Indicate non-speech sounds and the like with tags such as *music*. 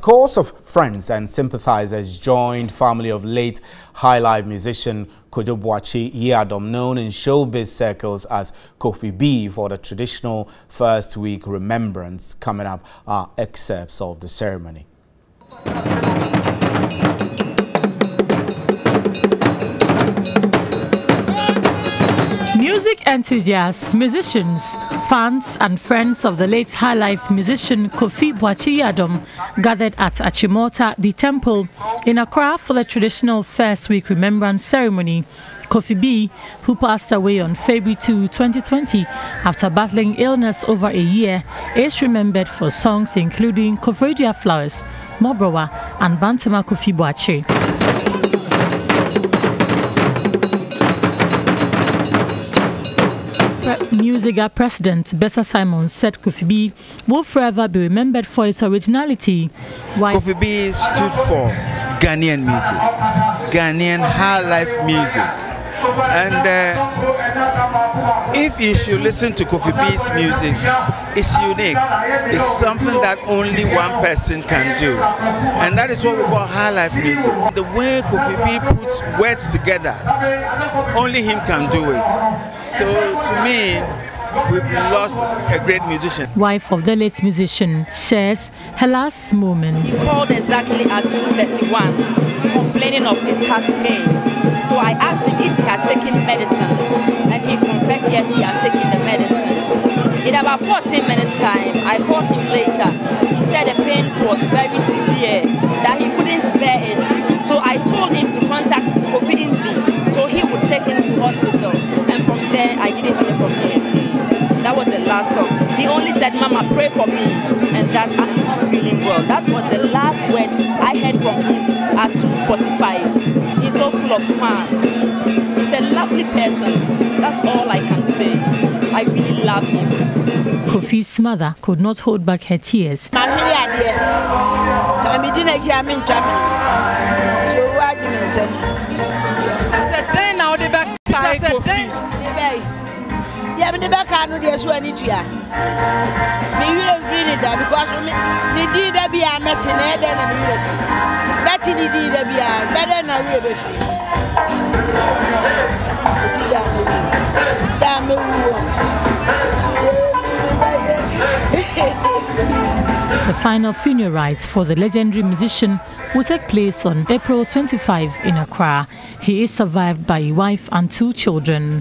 scores of friends and sympathizers joined family of late high life musician Kojo Boakye Yiadom, known in showbiz circles as Kofi B, for the traditional first week remembrance. Coming up are excerpts of the ceremony. Music enthusiasts, musicians, fans and friends of the late high life musician Kofi Boakye Yiadom gathered at Achimota, the temple, in Accra for the traditional first week remembrance ceremony. Kofi B, who passed away on February 2, 2020, after battling illness over a year, is remembered for songs including Kofredia Flowers, Mobrowa, and Bantama Kofi Boakye. Musiga president Bessa Simons said Kofi B will forever be remembered for its originality. Why Kofi B stood for Ghanaian music, Ghanaian high life music. And uh, if you should listen to Kofi B's music, it's unique. It's something that only one person can do. And that is what we call high life music. The way Kofi B puts words together, only him can do it. So to me, we've lost a great musician. Wife of the late musician shares her last moments. He called exactly at 2.31, complaining of his heart pains. So I asked him if he had taken medicine, and he confessed yes, he has taken the medicine. In about 14 minutes time, I called him later. He said the pains was very severe, that he couldn't bear it. So I told him to contact Kofi Inti, so he would take him to hospital. And from there, I didn't hear from him. That was the last talk. He only said, Mama, pray for me, and that I'm not feeling well. That was the last of fun. He's a lovely person. That's all I can say. I really love him. Kofi's mother could not hold back her tears. deɛ mede bɛka no deɛ so ani tua mewerɛ mfiri ne da because ne din da bi mɛte na ɛdɛn na mewerɛ fi mɛte ne din da mɛwu *laughs* The final funeral rites for the legendary musician will take place on April 25 in Accra. He is survived by a wife and two children.